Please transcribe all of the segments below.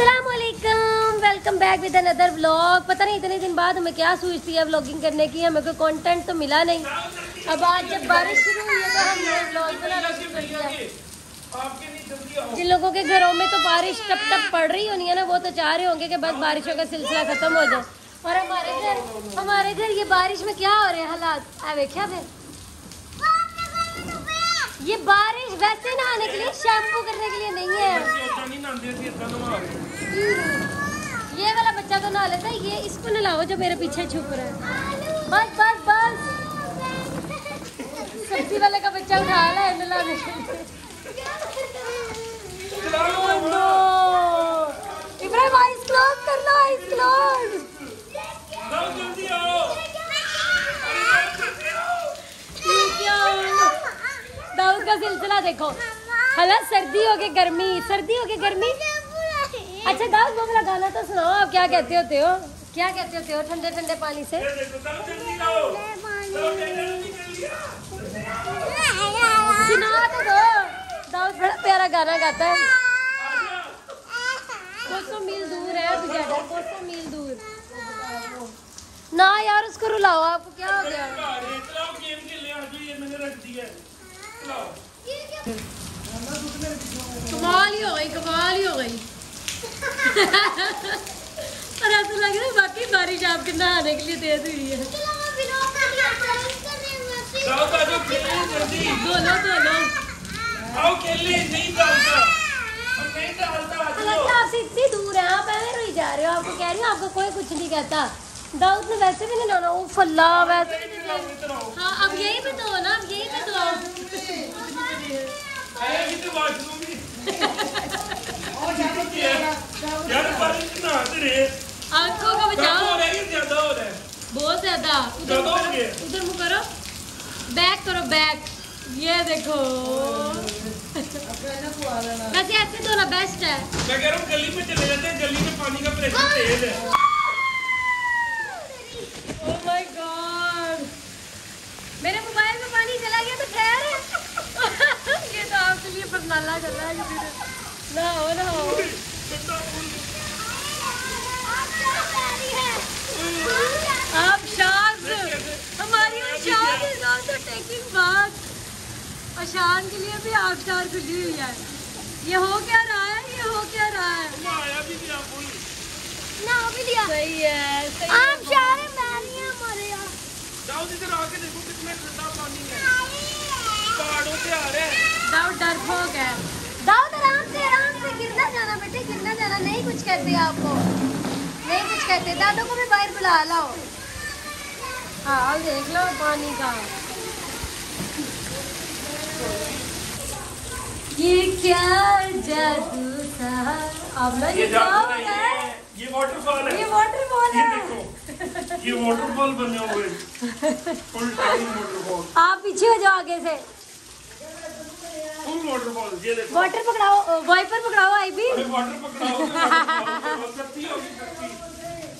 असलकम welcome back with another पता नहीं इतने दिन बाद हमें क्या सोचती है व्लॉगिंग करने की। हमें कोई कंटेंट तो मिला नहीं। अब आज जब बारिश शुरू हुई है तो दिया जिन लोगों के घरों में तो बारिश टप टप पड़ रही होनी है ना, वो तो चाह रहे होंगे कि बस बारिशों का सिलसिला खत्म हो जाए। और हमारे घर हमारे घर ये बारिश में क्या हो रहे हैं हालात? आ देखा फिर ये बारिश वैसे नहाने के लिए शैम्पू करने के लिए नहीं है। ये वाला बच्चा तो नहा लेता है ये इसको नलाओ जो मेरे पीछे छुप रहा है। बस बस बस। सब्ज़ी वाले का बच्चा उठा ला है no. इब्राहिम आइस क्लोज कर लो आइस क्लोज दाऊद का सिलसिला देखो। हला सर्दी हो गई गर्मी। सर्दी हो गई गर्मी। अच्छा वो वाला गाना तो सुनाओ, आप क्या कहते होते हो? क्या कहते होते हो ठंडे ठंडे पानी से? सुना तो दो। दाऊद बड़ा प्यारा गाना गाता है। कोसों मील दूर है कोसों मील दूर। ना यार, उसको रुलाओ आपको क्या हो गया? कमाल ही हो गई कमाल ही हो गई और ऐसा लग रहा है बाकी बारिश आपके नहाने के लिए तेज हुई है दोनों दोनों लगता आपसे इतनी दूर है आप ऐसे रही जा रहे हो आपको कह रही हूँ आपको कोई कुछ नहीं कहता दाऊद ने वैसे भी नहीं लाना वो फल्ला वैसे भी नहीं हाँ अब यही पे दो ना अब यही पे दो आँखों को बचाओ बहुत ज़्यादा उधर उधर मुँह करो बैक करो बैक ये देखो वैसे ऐसे धोना बेस्ट है मैं कह रहा हूँ गली में चले जाते हैं गली में पानी का प्रेशर तेज है Oh my God! मेरे मोबाइल में पानी चला गया तो खैर है ये तो पसनाला चल रहा है किसी ने ना हो ना हो। आप शाज हमारी Shaz is also taking bath अशान के लिए भी आबशार खुली हुई है। ये हो क्या रहा है? ये हो क्या रहा है? आया भी नहीं आप सही है सही है। जाओ इधर आके देखो कितना ठंडा पानी है। दाऊद है आराम से आराम से। गिरना जाना बेटे गिरना जाना? नहीं कुछ कहते आपको। नहीं कुछ कहते। दादू को भी बाहर बुला लाओ। हाँ देख लो पानी का। ये क्या जादू सा? अब ना ये जादू है। वाटरफॉल है। ये वाटरफॉल है। ये वाटरफॉल बने हुए फुल टाइम वाटरफॉल आप पीछे हो जाओ आगे से। ये देखो। वाटर पकड़ाओ वाइपर पकड़ाओ आई भी अरे वाटर पकड़ाओ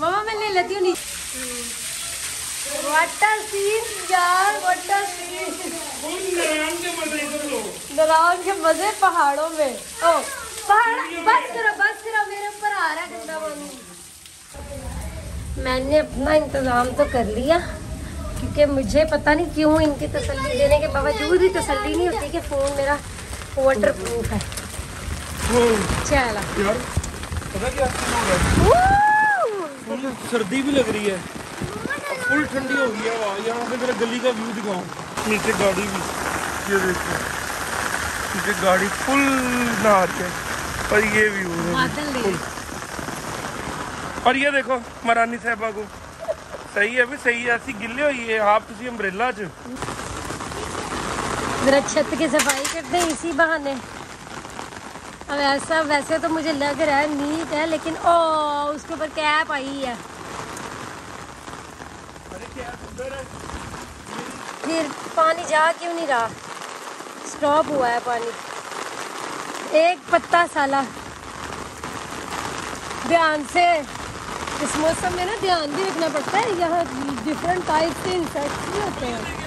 मामा मैं ले लेती हूँ नीचे वाटर सीन यार वाटर सीन फुल के मज़े नारायण के मज़े पहाड़ों में। ओ पहाड़ बस करो बस करो मेरे ऊपर आ रहा है गंदा पानी मैंने अपना इंतज़ाम तो कर लिया क्योंकि मुझे पता नहीं क्यों इनकी तसल्ली देने के बावजूद भी तसल्ली नहीं होती कि फ़ोन मेरा वाटर प्रूफ है। चला। यार पता क्या? रहा फुल सर्दी भी लग रही है। फुल ठंडी हो गई है यहाँ से मेरा गली का व्यू दिखाऊँ। नीचे गाड़ी भी। ये देखो। नीचे गाड़ी फुल नहा रही है। और ये व्यू है। और ये देखो महारानी साहबा को। सही है भी सही है। ऐसी गिल्ले हुई है आप तुसी अम्ब्रेला च। छत की सफ़ाई करते हैं इसी बहाने। अब ऐसा, वैसे तो मुझे लग रहा है नीट है, लेकिन ओ, उसके ऊपर कैप आई है। है फिर पानी जा क्यों नहीं रहा? स्टॉप हुआ है पानी। एक पत्ता साला। ध्यान से। इस मौसम में ना ध्यान भी रखना पड़ता है, यहाँ डिफरेंट टाइप के इंसेक्ट्स भी होते हैं।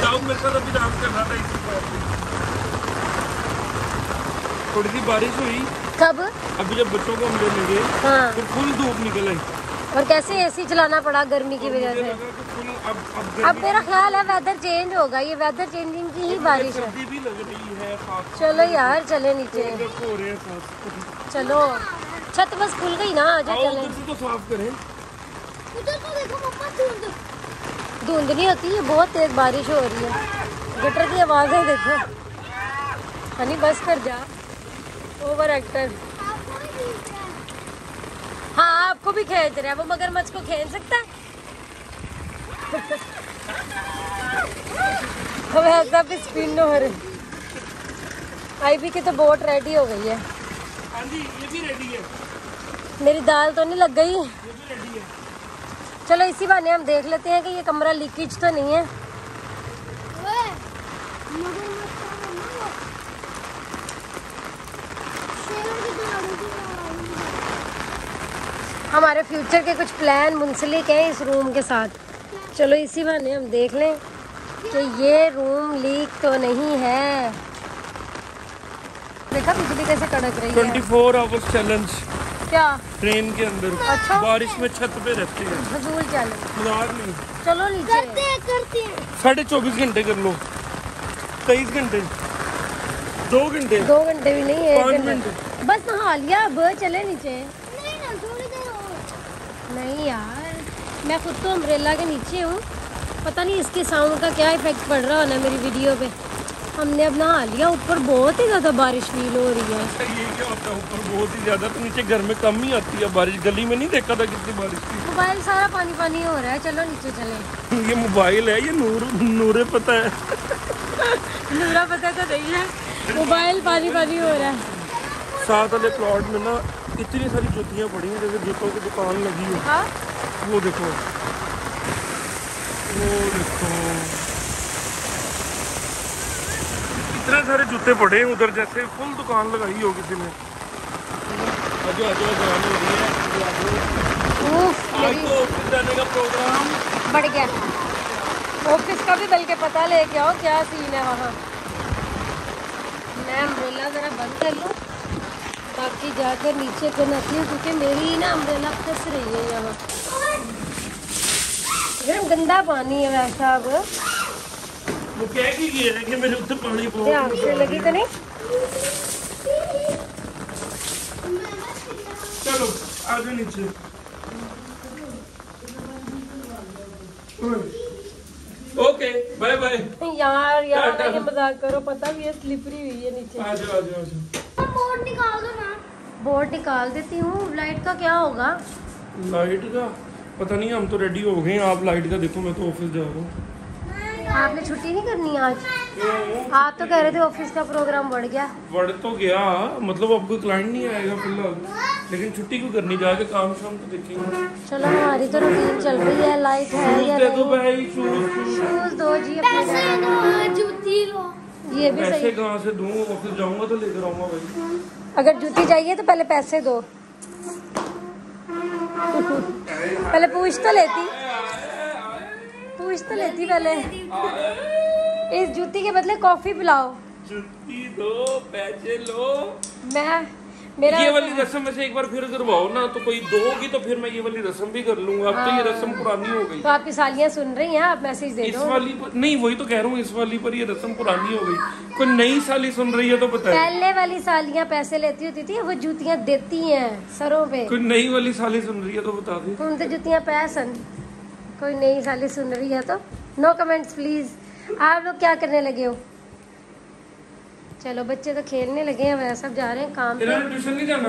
जाओ मेरे साथ अभी डांस था इसी थोड़ी सी बारिश हुई कब? अभी जब बच्चों को हम ले लेंगे हाँ। तो फुल धूप निकल आई। और कैसे एसी चलाना पड़ा गर्मी की वजह से? अब अब अब मेरा ख्याल है वेदर चेंज होगा। ये वेदर चेंजिंग की ही बारिश है। भी लग रही है चलो यार चले नीचे। चलो। छत बस खुल गई ना आजा चले। तो साफ़ करें। उधर तो देखो मम्मा धुंध धुंध नहीं होती है बहुत तेज बारिश हो रही है। गटर की आवाज़ें देखो। हनी बस कर जा। ओवर एक्टर है हाँ आपको भी खींच रहा है वो मगरमच्छ को खेल सकता है? स्पिन हो रहे। आई भी की तो बोट रेडी हो गई है। हाँ ये भी रेडी है। मेरी दाल तो नहीं लग गई। है चलो इसी बहाने हम देख लेते हैं कि ये कमरा लीकेज तो नहीं है। हमारे फ्यूचर के कुछ प्लान मुंसलिक हैं इस रूम के साथ। चलो इसी बहाने हम देख लें कि ये रूम लीक तो नहीं है। देखा बिजली कैसे कड़क रही है। 24 आवर्स चैलेंज क्या? ट्रेन के अंदर अच्छा। बारिश में छत पे रहते हैं। मज़ाक नहीं। चलो नीचे। करते हैं करते हैं। साढ़े चौबीस घंटे कर लो। तेईस घंटे। दो घंटे। दो घंटे भी नहीं है पाँच घंटे। बस नहा लिया अब चले नीचे। नहीं ना थोड़ी देर और। नहीं यार मैं खुद तो अम्ब्रेला के नीचे हूँ। पता नहीं इसके साउंड का क्या इफ़ेक्ट पड़ रहा होना मेरी वीडियो पे। हमने अब नहा लिया ऊपर बहुत ही ज़्यादा बारिश फील हो रही है। ये क्या होता है ऊपर बहुत ही ज़्यादा तो नीचे घर में कम ही आती है बारिश। गली में नहीं देखा था कितनी बारिश थी? मोबाइल सारा पानी पानी हो रहा है चलो नीचे चले। ये मोबाइल है ये नूर नूरे पता है। नूरा पता तो नहीं है मोबाइल पानी पानी हो रहा है। साथ वाले प्लॉट में ना इतनी सारी जुतियाँ पड़ी हैं जैसे जूतों की दुकान लगी है हाँ? वो देखो। वो देखो। इतने सारे जूते पड़े हैं उधर जैसे फुल दुकान लगाई हो किसी ने हो है बढ़ गया। ऑफ़िस का भी बल्कि पता लेके आओ क्या सीन है वहाँ। मैं अम्ब्रेला ज़रा बंद कर लूँ बाकी जाकर नीचे को नकली क्योंकि मेरी ना अम्ब्रेला फंस रही है यहाँ। गंदा पानी है वैसा अब। लगी तो नहीं? चलो आ जाओ नीचे। ओके बाय बाय यार यार ये मज़ाक करो पता भी है स्लिपरी हुई है नीचे। आ जाओ आ जाओ आ बोर्ड निकाल दो ना। बोर्ड निकाल देती हूँ। लाइट का क्या होगा? लाइट का? पता नहीं हम तो रेडी हो गए हैं। आप लाइट का देखो मैं तो ऑफ़िस जा रहा हूँ। आपने छुट्टी नहीं करनी आज? आप तो कह रहे थे ऑफ़िस का प्रोग्राम बढ़ गया। बढ़ तो गया मतलब अब कोई क्लाइंट नहीं आएगा फ़िलहाल। लेकिन छुट्टी क्यों करनी? जाके काम शाम तो देखेंगे। चलो हमारी तो रूटीन चल रही है लाइट है या दे दो भाई शूज़ शूज़ दो जी अपने पैसे दो जूती लो। ये भी पैसे सही। कहाँ से दूँ? ऑफ़िस जाऊँगा तो लेकर आऊँगा भाई। अगर जूती चाहिए तो पहले पैसे दो। पहले पूछ तो लेती। कुछ तो लेती पहले। इस जूती के बदले कॉफ़ी पिलाओ। जूती दो पैसे लो। मैं मेरा ये वाली रस्म वैसे एक बार फिर करवाओ ना तो कोई दोगी तो फिर मैं ये वाली रस्म भी कर लूँगा। अब तो ये रस्म हाँ। पुरानी हो गई। तो आपकी सालियाँ सुन रही हैं आप मैसेज दे इस दो। वाली पर, नहीं वही तो कह रहा हूँ इस वाली पर ये रस्म पुरानी हो गई। कोई नई साली सुन रही है तो पता पहले वाली सालियाँ पैसे लेती होती थी वो जूतियाँ देती है सरों पे। कोई नई वाली साली सुन रही है तो बता दी। हम तो जूतियाँ पैसन कोई नई साली सुन रही है तो? नो कमेंट्स प्लीज़ आप लोग क्या करने लगे हो? चलो बच्चे तो खेलने लगे हैं वह सब जा रहे हैं काम पे।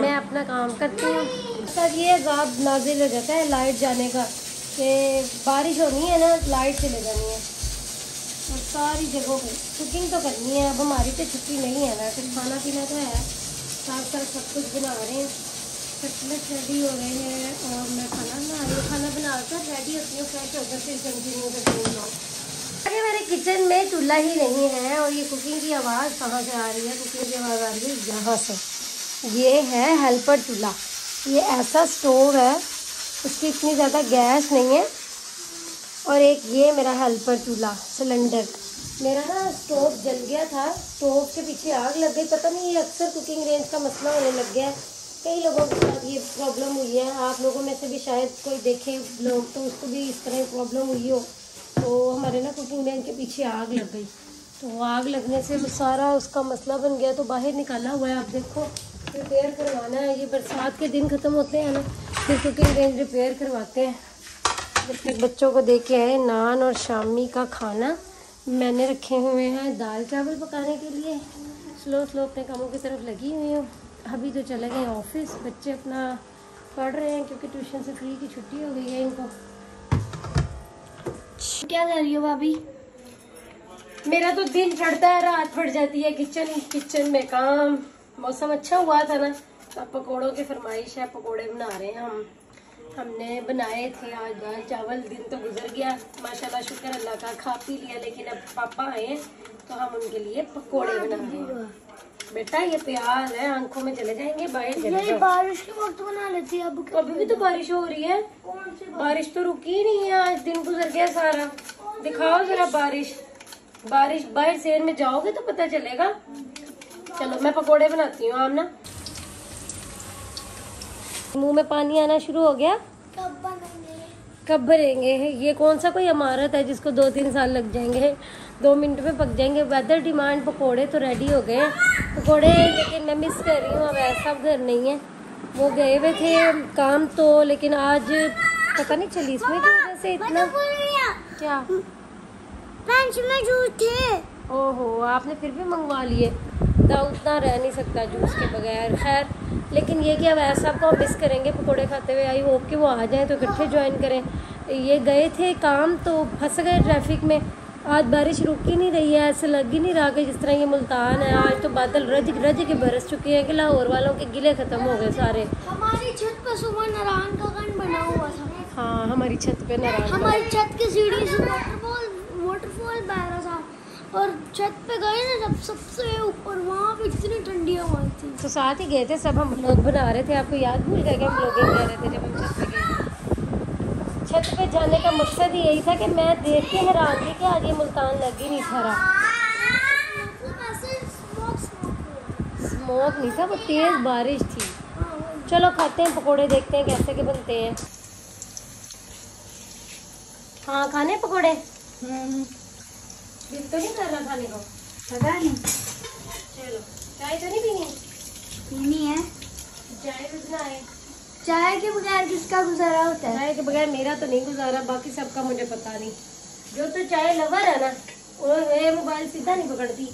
मैं अपना काम करती हूँ। सर ये अजाब नाजिल हो जाता है लाइट जाने का कि बारिश होनी है ना लाइट चले जानी है। और सारी जगहों पे कुकिंग तो करनी है अब हमारी तो छुट्टी नहीं है ना फिर खाना पीना तो है। साथ साथ सब कुछ बना रहे हैं। कटलेट रेडी हो रहे हैं और मैं खाना बना रही हूँ। खाना बनाकर रेडी हूँ फ्रेश होकर फिर कंटिन्यू करती हूँ अरे मेरे किचन में चूल्हा ही नहीं है और ये कुकिंग की आवाज़ कहाँ से आ रही है? कुकिंग की आवाज़ आ रही है यहाँ से। ये है हेल्पर चूल्हा। ये ऐसा स्टोव है इसकी इतनी ज़्यादा गैस नहीं है। और एक ये मेरा हेल्पर चूल्हा सिलेंडर मेरा ना स्टोव जल गया था। स्टोव के पीछे आग लग गई। पता नहीं ये अक्सर कुकिंग रेंज का मसला होने लग गया है। कई लोगों के साथ ये प्रॉब्लम हुई है। आप लोगों में से भी शायद कोई देखे लोग तो उसको भी इस तरह प्रॉब्लम हुई हो। तो हमारे ना कुकिंग रेंज के पीछे आग लग गई। तो आग लगने से वो सारा उसका मसला बन गया तो बाहर निकाला हुआ है, आप देखो। रिपेयर करवाना है। ये बरसात के दिन ख़त्म होते हैं ना, फिर कुकिंग रेंज रिपेयर करवाते हैं। फिर बच्चों को दे के आए नान और शामी का खाना मैंने रखे हुए हैं दाल चावल पकाने के लिए। स्लो स्लो अपने कामों की तरफ़ लगी हुई हूँ। अभी तो चले गए ऑफ़िस, बच्चे अपना पढ़ रहे हैं क्योंकि ट्यूशन से फ्री की छुट्टी हो गई है इनको। क्या कर रही हो भाभी? मेरा तो दिन चढ़ता है, रात पड़ जाती है, किचन किचन में काम। मौसम अच्छा हुआ था ना, अब पकौड़ों की फरमाइश है, पकौड़े बना रहे हैं हम। हमने बनाए थे आज दाल चावल, दिन तो गुजर गया। माशाल्लाह, शुक्र, अल्लाह का खा पी लिया, लेकिन अब पापा आए हैं तो हम उनके लिए पकौड़े बना रहे हैं बेटा ये प्याज है आँखों में चले जाएँगे बाहर चले ये बारिश के वक्त बना लेती है अब अभी भी तो बारिश हो रही है। कौन सी बारिश? तो रुकी ही नहीं है आज दिन गुजर गया सारा। दिखाओ जरा बारिश? बारिश। बाहर सेन में जाओगे तो पता चलेगा। चलो मैं पकोड़े बनाती हूँ आमना मुँह में पानी आना शुरू हो गया। कब कब भरेंगे ये कौन सा कोई इमारत है जिसको दो तीन साल लग जाएँगे? दो मिनट में पक जाएँगे। वेदर डिमांड पकोड़े तो रेडी हो गए। पकोड़े लेकिन मैं मिस कर रही हूँ अब ऐसा घर नहीं है। वो गए हुए थे काम तो लेकिन आज पता नहीं चली इसमें की वजह से इतना। क्या? लंच में जूस थे। ओहो आपने फिर भी मंगवा लिए। दाऊद ना रह नहीं सकता जूस के बगैर खैर। लेकिन ये कि अब ऐसा को मिस करेंगे पकोड़े खाते हुए आई होप कि वो आ जाएँ तो इकट्ठे ज्वाइन करें। ये गए थे काम तो फंस गए ट्रैफ़िक में। आज बारिश रुक ही नहीं रही है ऐसे लग ही नहीं रहा कि जिस तरह ये मुल्तान है। आज तो बादल रज रज के बरस चुके हैं कि लाहौर वालों के गिले ख़त्म हो गए सारे। हमारी छत पर सुबह नारायण का गन बना हुआ था। हाँ हमारी छत पे नाराज़ हमारी छत की सीढ़ी से वाटरफॉल वाटरफॉल बह रहा था। और छत पे गए ना जब सबसे ऊपर वहाँ पे इतनी ठंडी हवा थी। तो साथ ही गए थे सब हम लोग बना रहे थे। आपको याद भूल गया कि हम लोग कर रहे थे जब हम छत पे। छत पे जाने का मकसद ही यही था कि मैं देख के हैरान थी कि आज ये मुल्तान लग ही नहीं था रहा। स्मोक स्मोक स्मोक नहीं था वो तेज़ बारिश थी। चलो खाते हैं पकोड़े देखते हैं कैसे के बनते हैं। हाँ खाने पकोड़े? दिल तो नहीं कर रहा खाने को। पता नहीं। चलो चाय तो नहीं पीनी? पीनी है। चाय बनाए। चाय के बगैर किसका गुजारा होता है? चाय के बगैर मेरा तो नहीं गुजारा बाकी सबका मुझे पता नहीं। जो तो चाय लवर है ना वो मोबाइल सीधा नहीं पकड़ती।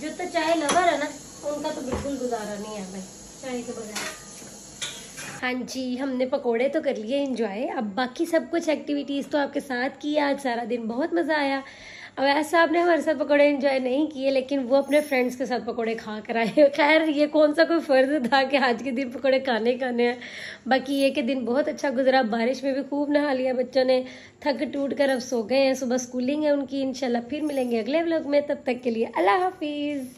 जो तो चाय लवर है ना उनका तो बिल्कुल गुजारा नहीं है भाई चाय के बगैर। हाँ जी हमने पकोड़े तो कर लिए इंजॉय अब बाकी सब कुछ एक्टिविटीज़ तो आपके साथ की आज सारा दिन बहुत मज़ा आया। अब ऐसा आपने हमारे साथ पकोड़े एंजॉय नहीं किए, लेकिन वो अपने फ्रेंड्स के साथ पकोड़े खा कर आए खैर, ये कौन सा कोई फ़र्ज़ था कि आज के दिन पकोड़े खाने खाने हैं? बाकी ये के दिन बहुत अच्छा गुजरा, बारिश में भी खूब नहा लिया बच्चों ने, थक टूट कर अब सो गए हैं। सुबह स्कूलिंग है उनकी इनशाला फिर मिलेंगे अगले ब्लॉग में, तब तक के लिए अल्लाह हाफिज़।